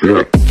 Yeah.